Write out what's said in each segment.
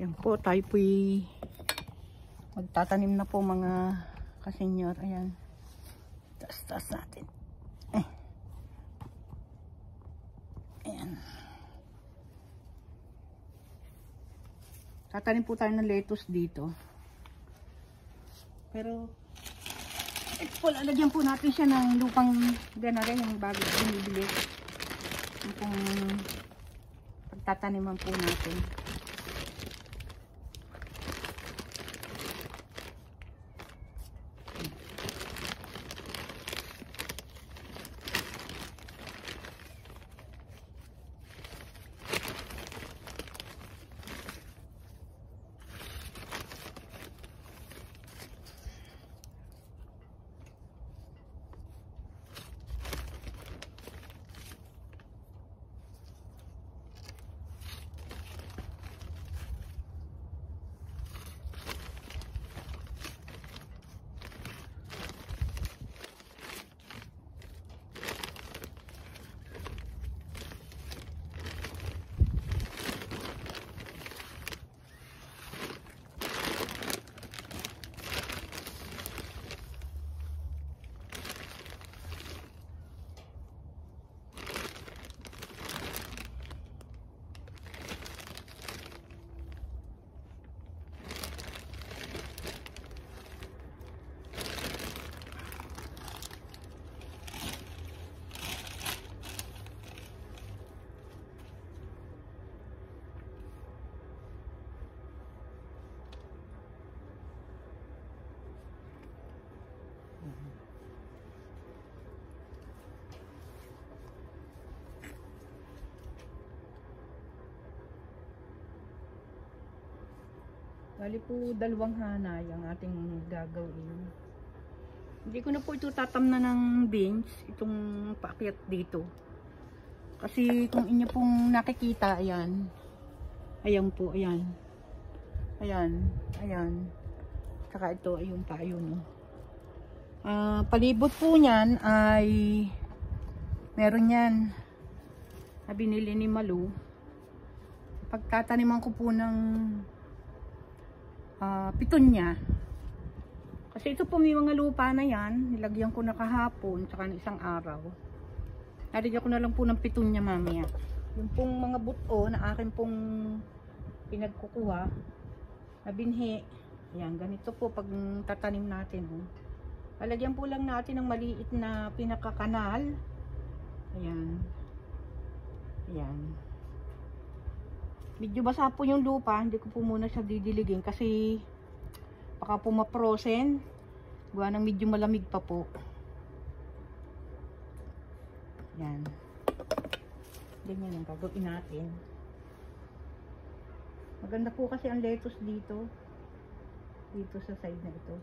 Yan po, tayo po'y magtatanim na po mga kasenyor. Ayan. Taas-taas natin. Eh. Ayan. Tatanim po tayo ng lettuce dito. Pero, ito po, lalagyan po natin siya ng lupang ganare, yung bago binibili. Yung pong pagtataniman po natin. Bali po dalawang hanay ang ating gagawin. Hindi ko na po ito tatamna ng beans, itong paakyat dito. Kasi kung inyo pong nakikita, ayan. Ayan po, ayan. Ayan, ayan. Saka ito, ayun pa, ayun. Ah, palibot po niyan ay meron yan na binili ni Malu. Pagtataniman ko po ng uh, piton niya. Kasi ito po may mga lupa na yan. Nilagyan ko na kahapon saka na isang araw. Nalagyan ko na lang po ng piton niya mamaya. Yung pong mga buto na akin pong pinagkukuha na binhi. Ayan, ganito po pag tatanim natin. Oh. Lalagyan po lang natin ng maliit na pinakakanal. Ayan. Ayan medyo basa po yung lupa hindi ko po muna siya didiligin kasi baka po maprosen gawa ng medyo malamig pa po. Yan. Ganyan ang gagawin natin. Maganda po kasi ang lettuce dito. Dito sa side na ito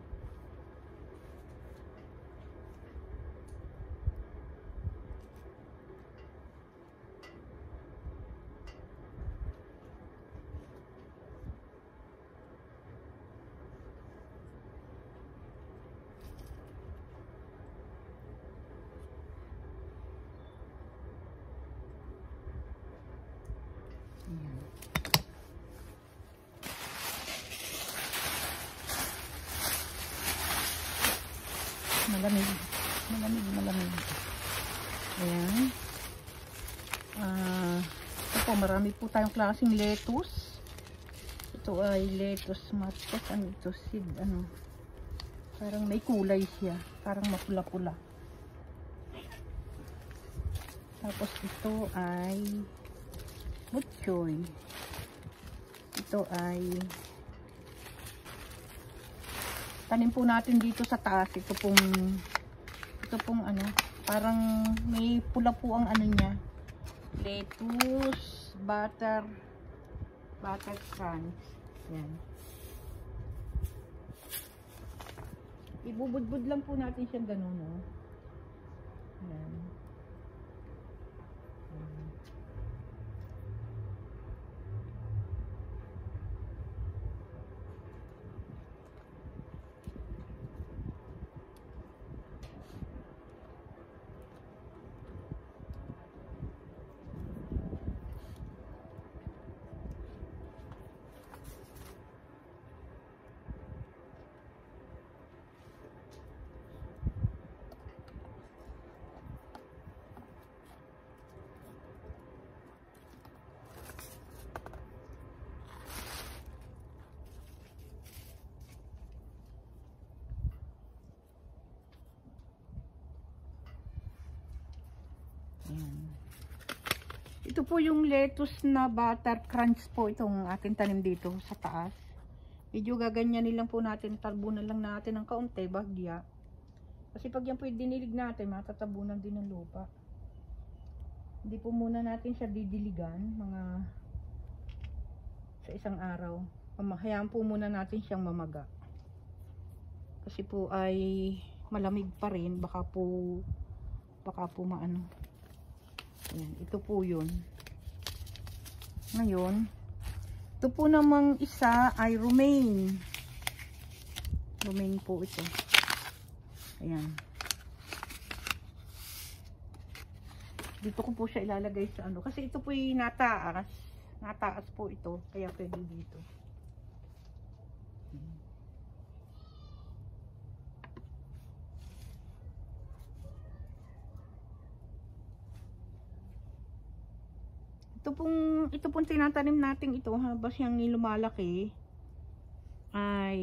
malamig malamig malamig ayan ah ito marami po tayong klaseng lettuce. Ito ay lettuce matos ano ito? Seed ano? Parang may kulay siya. Parang mapula pula tapos ito ay butchoy. Ito ay tanim po natin dito sa taas. Ito pong ito pong ano parang may pula po ang ano niya. Lettuce butter butter crunch. Yan. Ibubudbud lang po natin siyang ganun no? Yan Ayan. Ito po yung lettuce na butter crunch po itong ating tanim dito sa taas. Medyo gaganyanin lang po natin, tabunan lang natin ng kaunti, bagya. Kasi pag yan po dinilig natin, matatabunan din ng lupa. Hindi po muna natin siya didiligan, mga sa isang araw. Hayaan po muna natin siyang mamaga. Kasi po ay malamig pa rin, baka po baka po maano. Ayan, ito po yun. Ngayon, ito po namang isa ay romaine. Romaine po ito. Ayan. Dito ko po siya ilalagay sa ano. Kasi ito po yung nataas. Nataas po ito. Kaya pwede dito. Ito pong ito pong tinatanim natin ito habang siyang lumalaki ay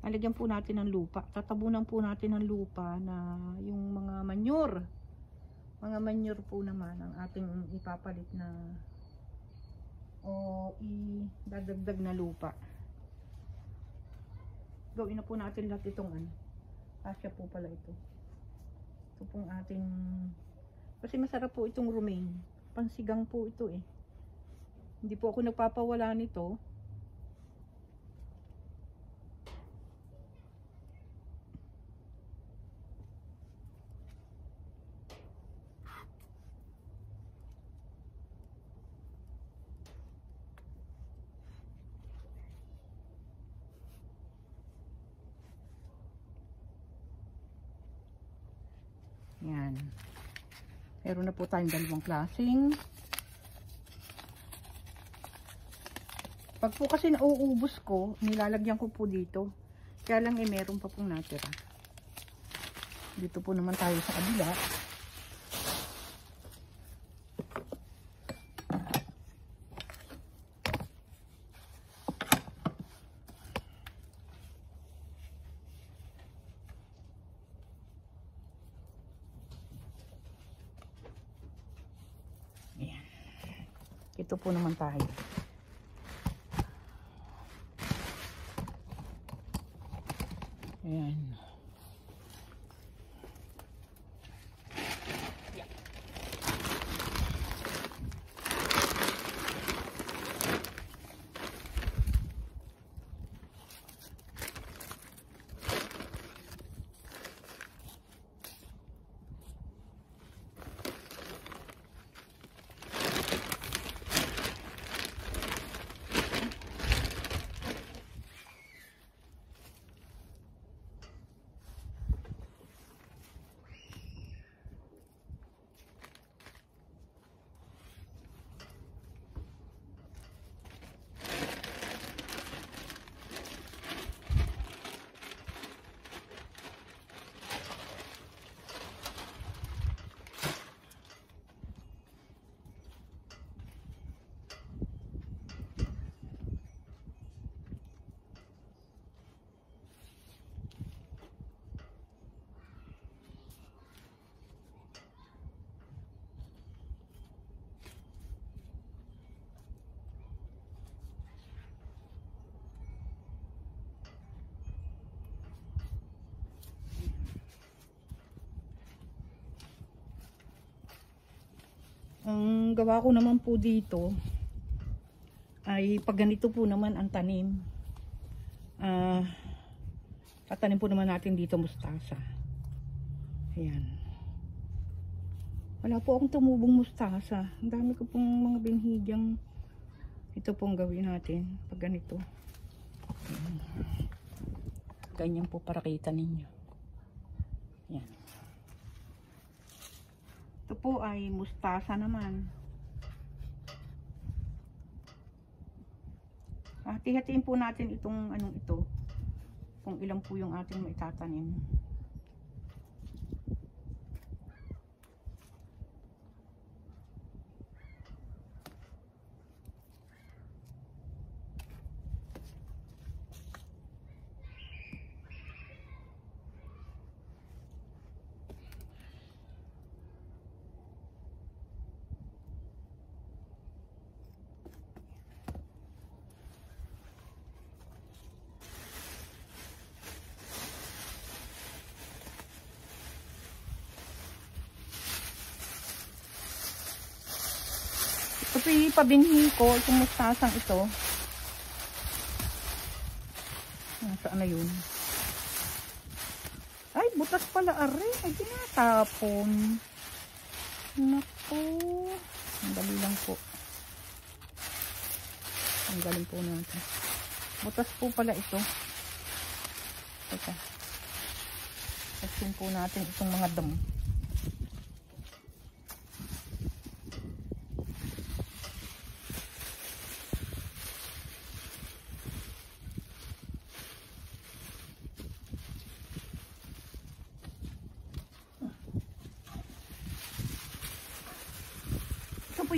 alagyan po natin ng lupa. Tatabunan po natin ng lupa na yung mga manure. Mga manure po naman ang ating ipapalit na o idadagdag na lupa. Gawin na po natin lahat itong ano. Kasya po pala ito. Ito pong ating kasi masarap po itong romaine pansigang po ito eh. Hindi po ako nagpapawala nito. Yan. Meron na po tayong dalawang klaseng. Pag po kasi nauubos ko, nilalagyan ko po dito. Kaya lang eh, meron pa pong natira. Dito po naman tayo sa kabila. Ito po naman tayo. Ang gawa ko naman po dito ay pag ganito po naman ang tanim. Uh, tatanim po naman natin dito mustasa. Ayan. Wala po akong tumubong mustasa. Ang dami ko pong mga binhigyang ito pong gawin natin pag ganito. Ayan. Ganyan po para kita ninyo. Ayan. Ito po ay mustasa naman. Hati-hatiin po natin itong anong ito. Kung ilang po yung ating maitatanim. Ito yung pabinhi ko, itong mustasang ito. Saan na yun? Ay, butas pala are. Ay, tinatapon. Naku. Ang dali lang po. Ang po natin. Butas po pala ito. Teka. Tapsin po natin itong mga damo.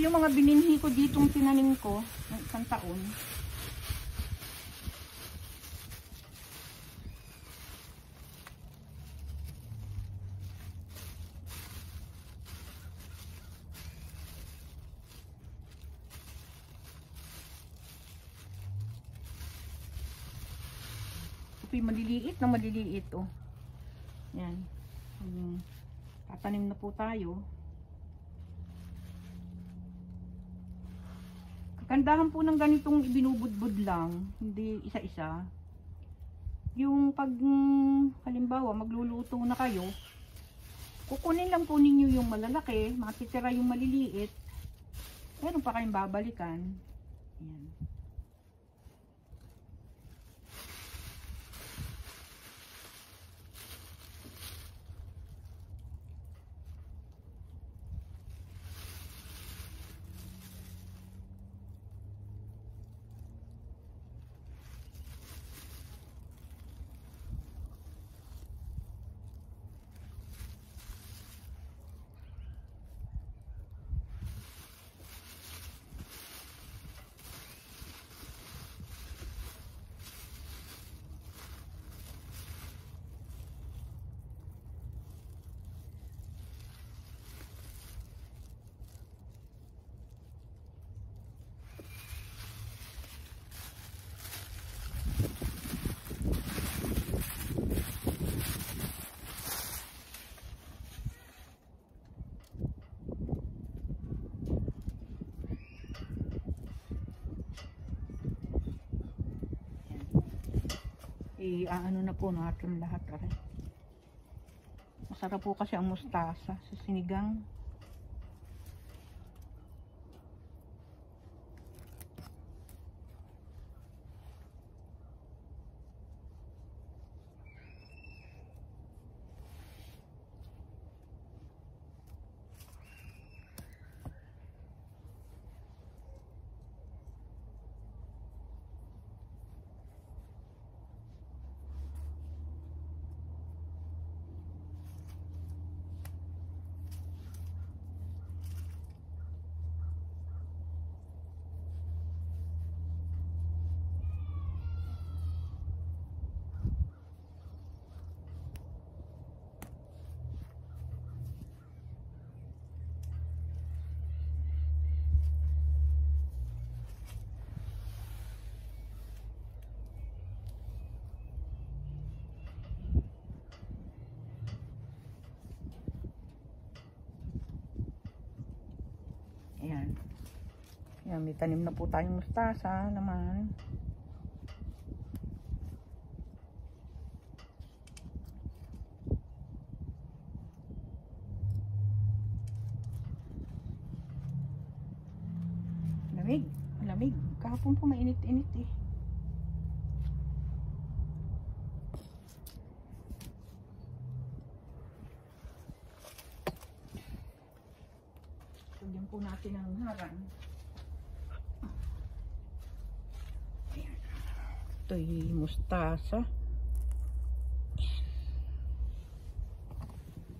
Yung mga bininhi ko ditong tinanim ko ng isang taon. Ito po yung maliliit na maliliit oh. Yan. Tatanim na po tayo. Kagandahan po ng ganitong ibinubudbud lang, hindi isa-isa. Yung pag, mm, halimbawa, magluluto na kayo, kukunin lang po ninyo yung malalaki, matitira yung maliliit, meron pa kayong babalikan. Yan. I-ano na po natin lahat aray. Masarap po kasi ang mustasa sa sinigang. Ayan. Ayan, may tanim na po tayong mustasa naman. Lamig. Lamig. Kahapon po mainit-init eh. Lagyan po natin ng harang. Ito yung mustasa.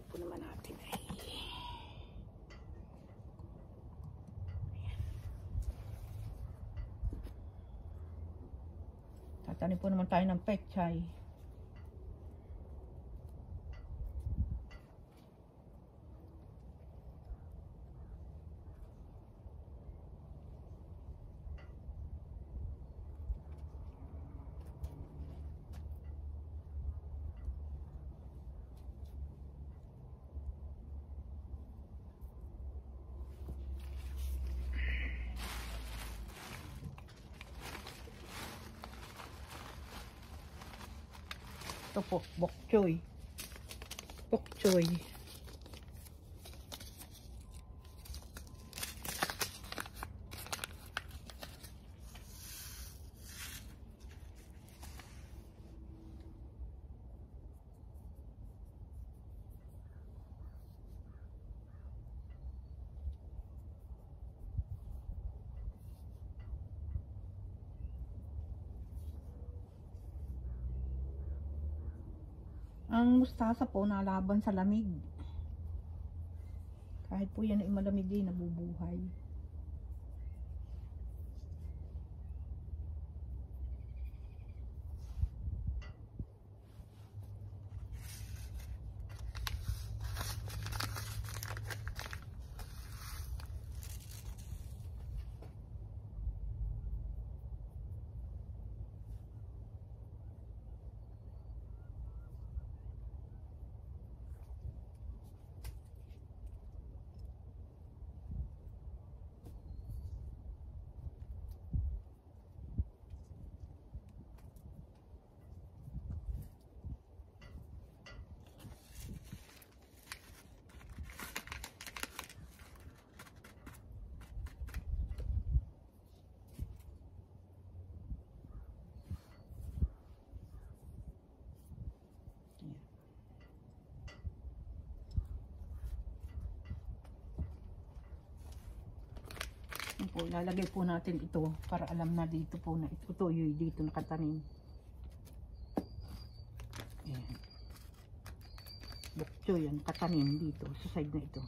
Po naman natin ay. Tatanim po naman tayo ng pechay. Ito po, bok choy. Bok choy. Mustasa po nalaban sa lamig. Kahit po yan ay malamig din, nabubuhay. Yan po, lalagay po natin ito para alam na dito po na ito, ito yung dito nakatanim. Ayan. Bukcho yan, katanim dito sa side na ito.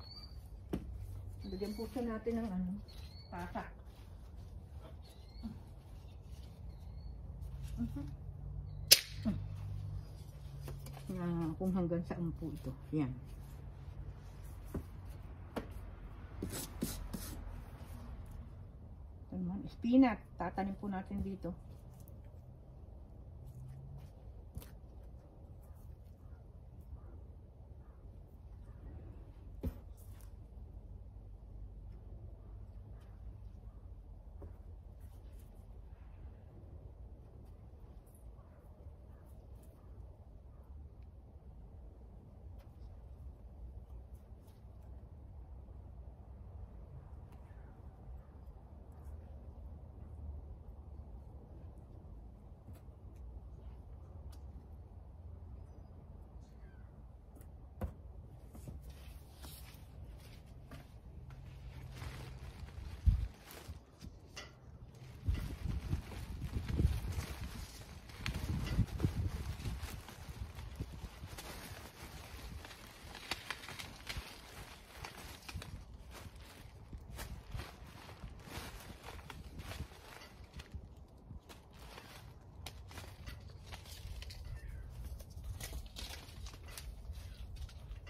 Lagyan po siya natin ng ano, patak. Mhm. Mm. Yan, kung hanggang saan po ito. Yan. Ito naman, spinach. Tatanim po natin dito.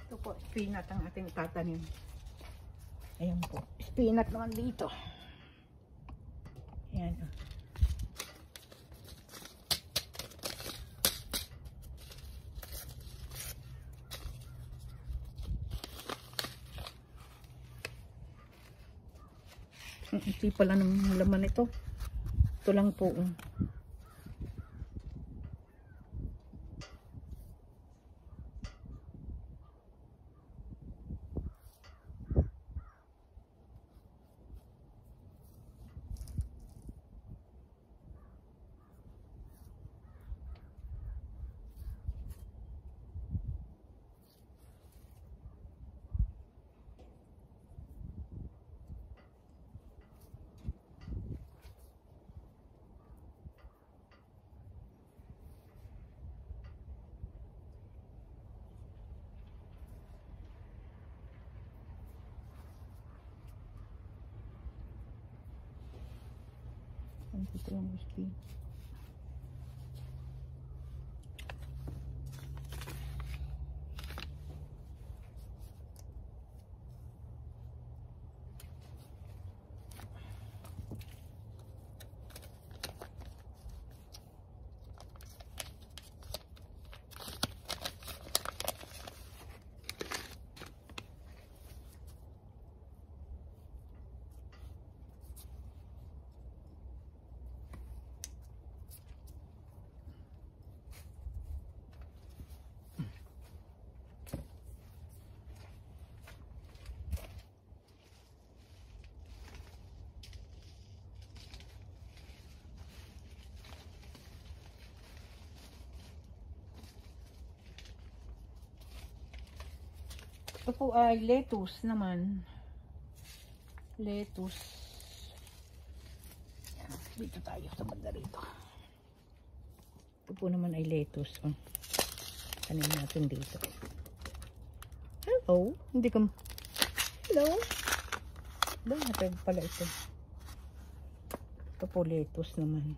Ito po, spinach ang ating tatanim. Ayan po. Spinach naman dito. Ayan. Ang Hindi pala ng laman ito. Ito lang po. oh. Ang dito yung Ito po ay lettuce naman. Lettuce. Yan, dito tayo sa banda rito. Ito po naman ay lettuce. Oh. Tanim natin dito. Hello? Hindi ka... Hello? Ba, natag pala ito. Ito po lettuce naman.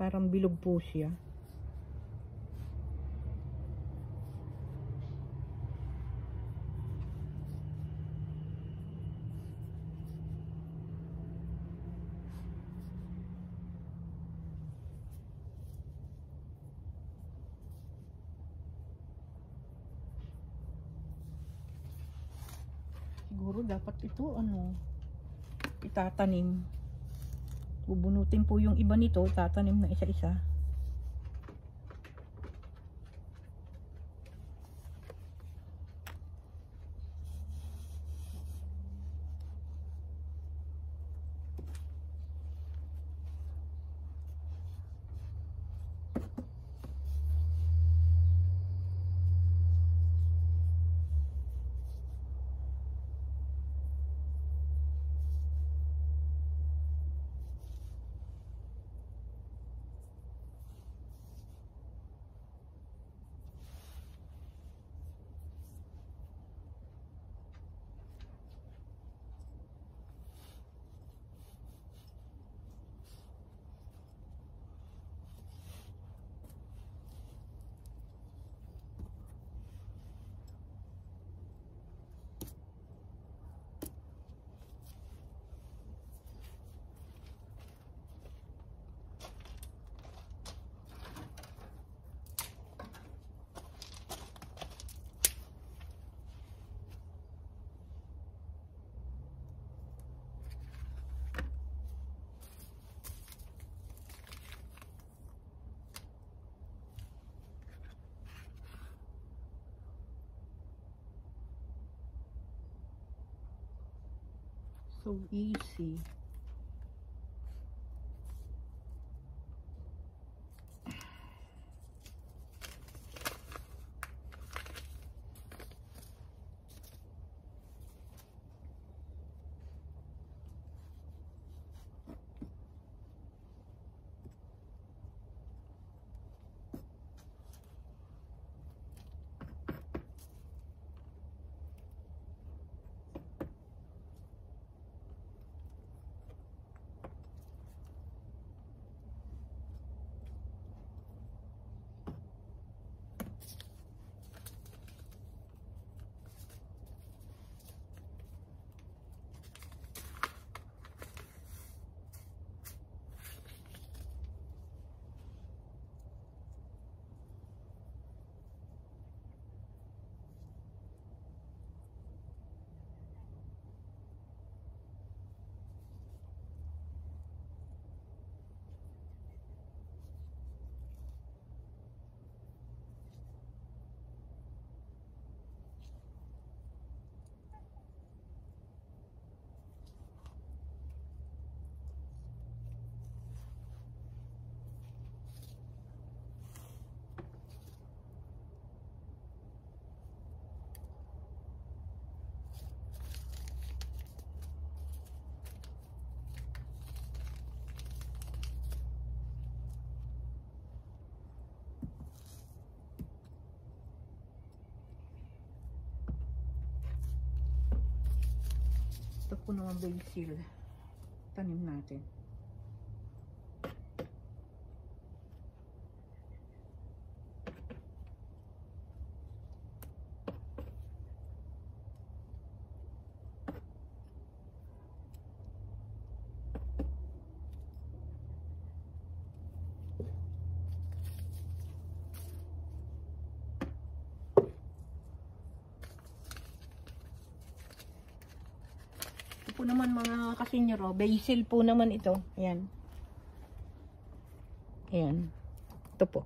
Parang bilog po siya. Siguro dapat ito ano itatanim. Bubunutin po yung iba nito, tatanim na isa-isa. So easy. Ito po naman basil. Tanim natin. Naman mga kasinyero, basil po naman ito. Ayan. Ayan. Ito po.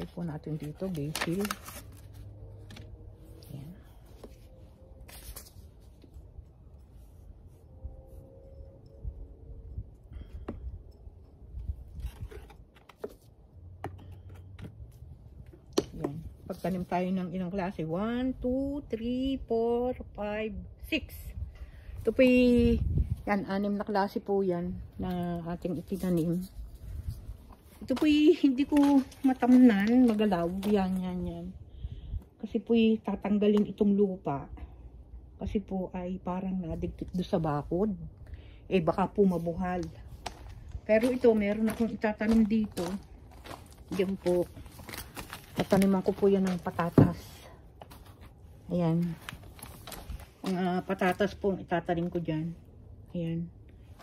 Lagay po natin dito, basil. Ayan. Pagtanim tayo ng ilang klase. 1, 2, 3, 4, 5, 6. Ito po yan, anim na klase po yan na ating itinanim. Ito po hindi ko matamnan, magalaw. Yan, yan, yan. Kasi po tatanggalin itong lupa. Kasi po ay parang nadikit do sa bakod. Eh baka po mabuhal. Pero ito, meron akong itatanim dito. Diyan po. Tataniman ko po yan ng patatas. Ayan. Ang uh, patatas po itatanim ko dyan. Ayan.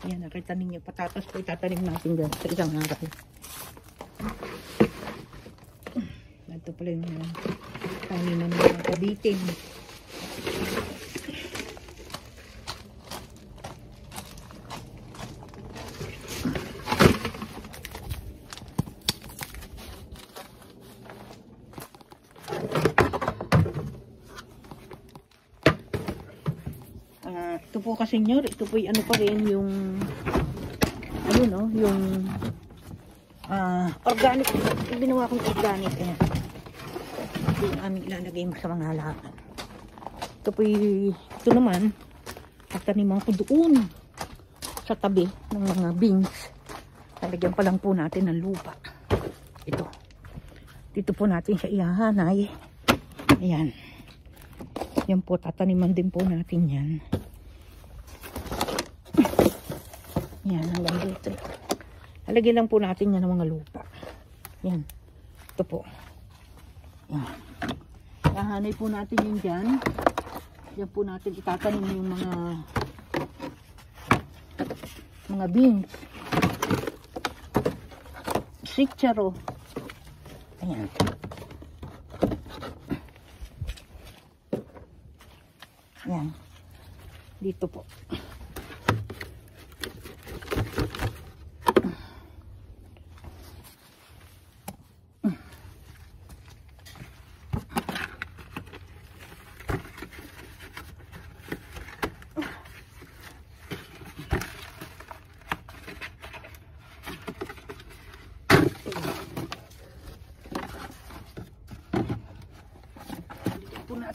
Ayan, nakita ninyo. Patatas po itatanim natin dyan sa isang araw. Ito pala yung uh, taniman ng kabiting. Uh, ito po kasi nyo, ito po yung ano pa rin yung ayun no, yung uh, organic, ginawa kong organic ayan. ito yung aming ilalagay mo sa mga halaman ito po ito naman pagtaniman ko doon sa tabi ng mga beans. Lalagyan pa lang po natin ng lupa. Ito. Dito po natin siya ihahanay. Ayan. Yan po, tataniman din po natin yan. Yan, hanggang dito. Halagyan lang po natin yan ng mga lupa. Yan. Ito po. Yan. Kahanay po natin yun dyan. Yan po natin itatanim yung mga mga beans. Sikcharo. Ayan. Yan. Dito po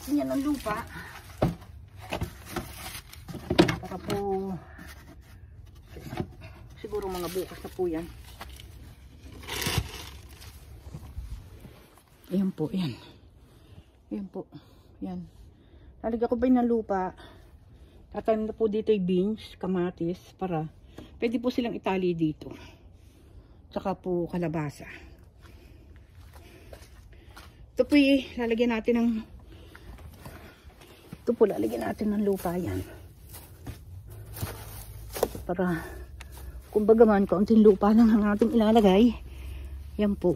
natin yan ng lupa para po siguro mga bukas na po yan. Ayan po yan ayan po yan lalagyan ko ba yun ng lupa tatanim na po dito yung beans, kamatis para pwede po silang itali dito. Tsaka po kalabasa. Ito po lalagyan natin ng ito po lalagyan natin ng lupa yan. Para kumbaga man kaunting lupa lang ang ating ilalagay. Yan po.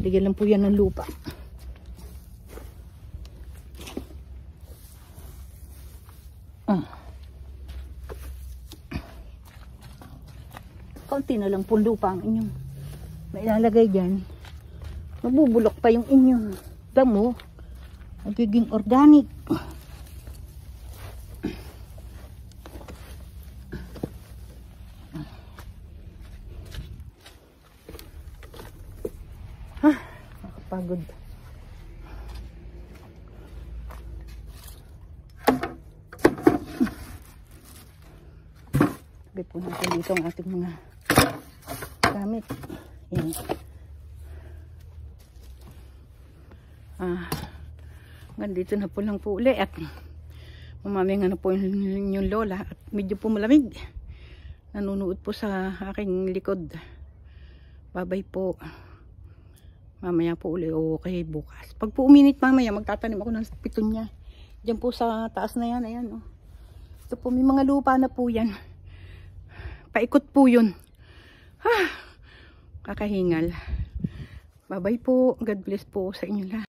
Lagyan lang po yan ng lupa. Ah. Kaunti na lang po lupa ang inyong mailalagay dyan mabubulok pa yung inyong damo magiging organic ha nakapagod Lagay po natin dito ang ating mga gamit. Yan. Ah, dito na po lang po uli at mamaming ano po yung, yung lola at medyo po malamig. Nanunood po sa aking likod. Babay po mamaya po uli okay bukas pag po uminit mamaya magtatanim ako ng piton niya dyan po sa taas na yan ayan oh. ito po may mga lupa na po yan paikot po yun ah, kakahingal Bye-bye po. God bless po sa inyo lahat.